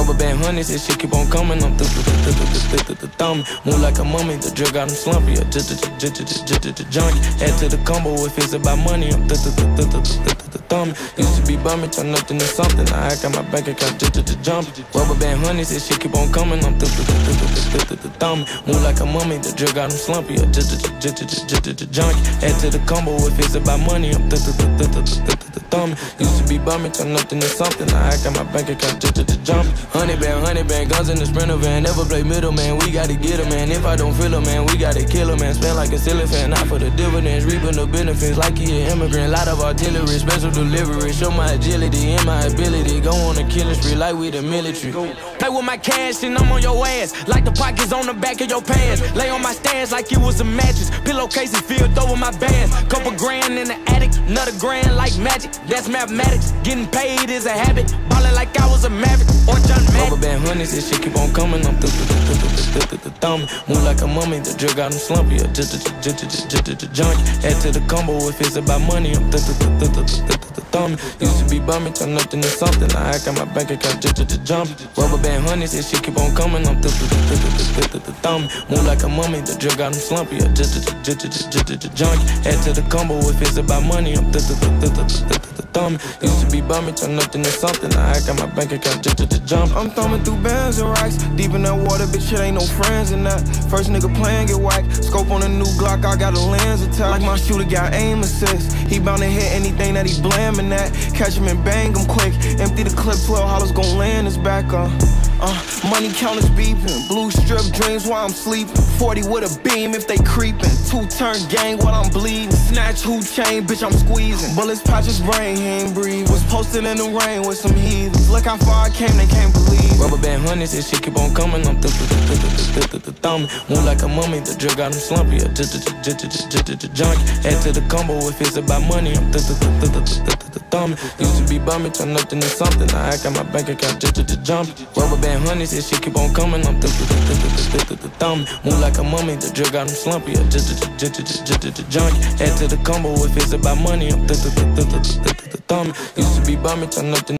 rubber band honey, this shit keep on coming. I'm through, through, through, through, through, thumb. Move like a mummy, the drug got him slumpy. Just, junkie. Add to the combo if it's about money. I'm through, through, through, through, through, through, thumb. Used to be bumming, turn nothing to something. I got my bank account just to jump. Rubber band honeys, this shit keep on coming. I'm through, through, through, through, through, through, thumb. Move like a mummy, the drug got him slumpy. Just, junkie. Add to the combo if it's about money. I'm through, to be turn nothing to something. I got my bank account just to jump. Honey band, honey band, guns in the sprinter van. Never play middle, man. We gotta get 'em, man. If I don't feel 'em, man, we gotta kill 'em, man. Spend like a silly fan, not for the dividends. Reaping the benefits like he an immigrant. Lot of artillery, special delivery. Show my agility and my ability. Go on a killing spree like we the military. Play with my cash and I'm on your ass. Like the pockets on the back of your pants. Lay on my stance like it was a mattress. Pillowcases filled over my bands. Couple grand in the attic, another grand like magic. That's mathematics. Getting paid is a habit. Ballin' like I was a maverick or John Madden. Rubber band honeys, this shit keep on coming. I'm through, through, through, through, through, through, thumb. Move like a mummy, the drug got him slumpy. Junkie. Add to the combo if it's about money. I'm through, through, through, through, through, through, through, thumb. Used to be bumming, turn nothing to something. I got my bank account just, just, just, jump. Rubber band honeys, this shit keep on coming. I'm through, through, through, through, through, through, through, thumb. Move like a mummy, the drug got him slumpy. Junkie. Add to the combo if it's about money. I'm through, thumb. Used to be bumming, turn nothing to something. I got my bank account just, just, jump. I'm thumbing through bands and racks. Deep in that water, bitch, it ain't no friends in that. First nigga playing get whacked. Scope on a new Glock, I got a lens attack. Like my shooter got aim assist. He bound to hit anything that he blaming at. Catch him and bang him quick. Empty the clip, 12 hollers gon' land his back. Uh, money counters beeping. Blue strip dreams while I'm sleeping. 40 with a beam if they creeping. Two turn gang while I'm bleeding. Snatch who chain, bitch, I'm squeezing. Bullets patch his brain, he ain't breathe. Was posted in the rain with some heathens. Look how far I came, they can't believe. Rubber band honeys, this shit keep on coming. I'm through, through, through, through, through, through, through, thumb. Move like a mummy, the drug got him slumpy. Junkie. Add to the combo if it's about money. I'm through, through, through, through, through, through, through, thumb. Used to be bumming, turn nothing to something. I got my bank account just, just, jump. Rubber band honeys, this shit keep on coming. I'm through, through, through, through, through, through, through, thumb. Move like a mummy, the drug got him slumpy. Just, just, junkie. Add to the combo if it's about money. I'm through. Used to be bumming, turn nothing